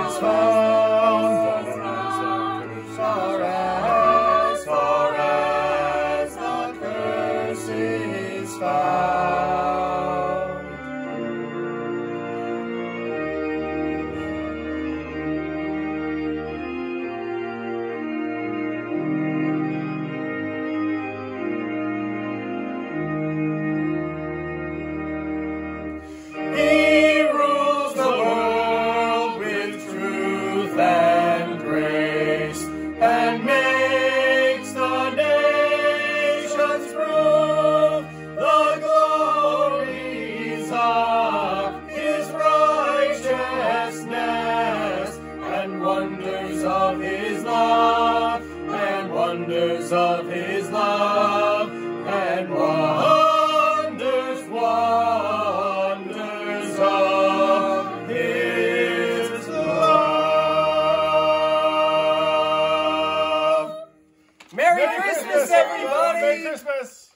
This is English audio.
Christmas. love, and wonders of his love, and wonders, wonders of his love. Merry, Christmas, everybody! Merry Christmas!